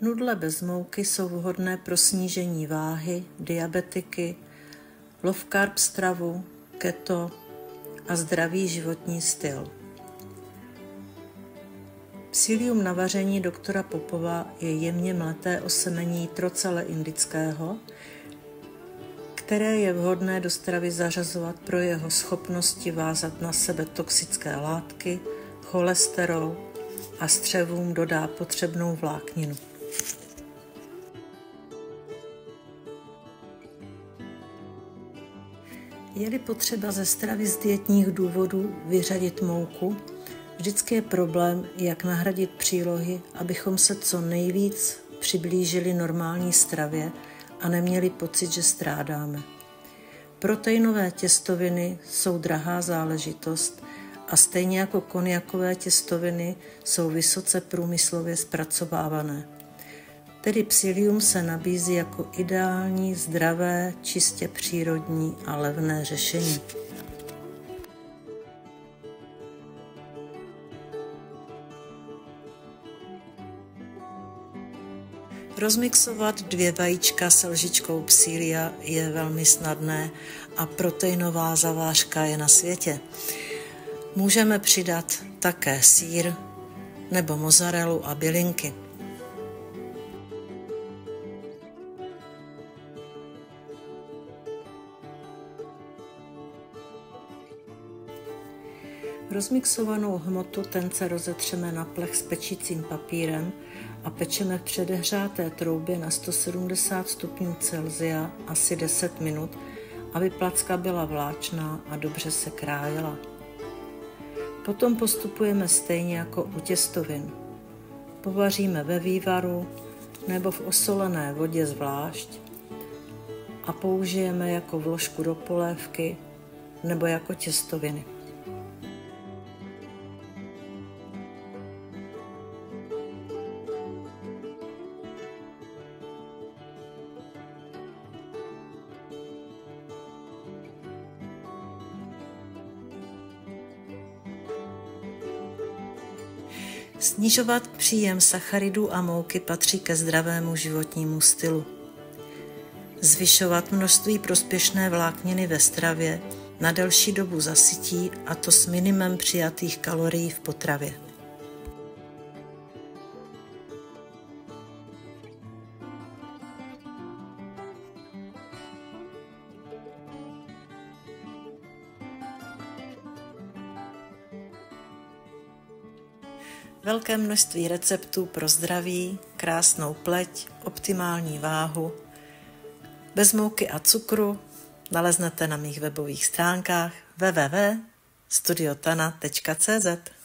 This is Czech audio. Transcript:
Nudle bez mouky jsou vhodné pro snížení váhy, diabetiky, low carb stravu, keto a zdravý životní styl. Psilium na vaření doktora Popova je jemně mleté osemení trocele indického, které je vhodné do stravy zařazovat pro jeho schopnosti vázat na sebe toxické látky, cholesterol a střevům dodá potřebnou vlákninu. Je-li potřeba ze stravy z dietních důvodů vyřadit mouku, vždycky je problém, jak nahradit přílohy, abychom se co nejvíc přiblížili normální stravě a neměli pocit, že strádáme. Proteinové těstoviny jsou drahá záležitost a stejně jako koniakové těstoviny jsou vysoce průmyslově zpracovávané. Tedy psilium se nabízí jako ideální, zdravé, čistě přírodní a levné řešení. Rozmixovat dvě vajíčka s lžičkou psília je velmi snadné a proteinová zavářka je na světě. Můžeme přidat také sír nebo mozzarellu a bylinky. Rozmixovanou hmotu tence rozetřeme na plech s pečícím papírem a pečeme v předehřáté troubě na 170 stupňů Celsia asi 10 minut, aby placka byla vláčná a dobře se krájela. Potom postupujeme stejně jako u těstovin. Povaříme ve vývaru nebo v osolené vodě zvlášť a použijeme jako vložku do polévky nebo jako těstoviny. Snižovat příjem sacharidů a mouky patří ke zdravému životnímu stylu. Zvyšovat množství prospěšné vlákniny ve stravě na delší dobu zasytí a to s minimem přijatých kalorií v potravě. Velké množství receptů pro zdraví, krásnou pleť, optimální váhu, bez mouky a cukru naleznete na mých webových stránkách www.studiotana.cz.